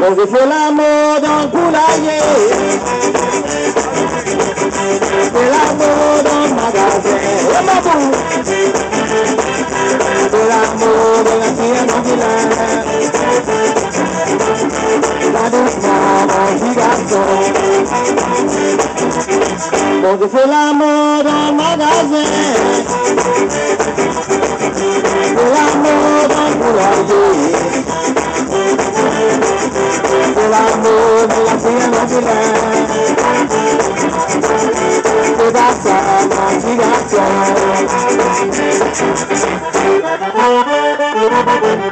Porque fue la moda culaye Fue la moda magazine Fue la moda la tía Magdalena Quando foi lá moro magazé Pula moro de, Pula moro la pena de lá Toda sama digação Thank you.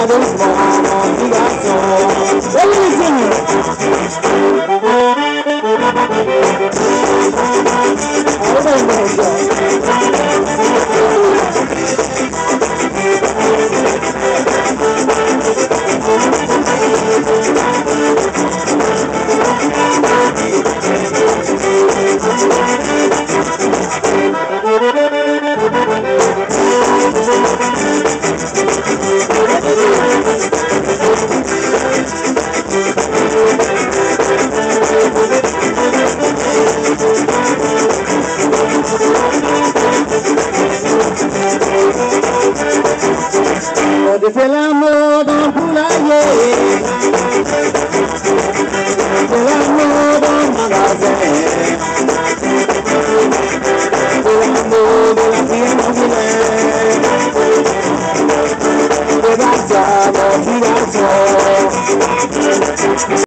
a dos manos es el amor de tu